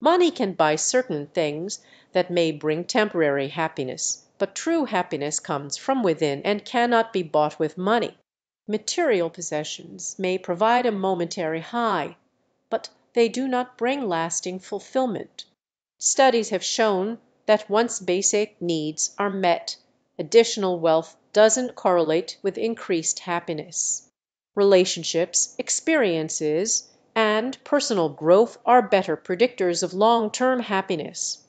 Money can buy certain things that may bring temporary happiness, but true happiness comes from within and cannot be bought with money. Material possessions may provide a momentary high, but they do not bring lasting fulfilment. Studies have shown that once basic needs are met, additional wealth doesn't correlate with increased happiness. Relationships, experiences, and personal growth are better predictors of long term happiness.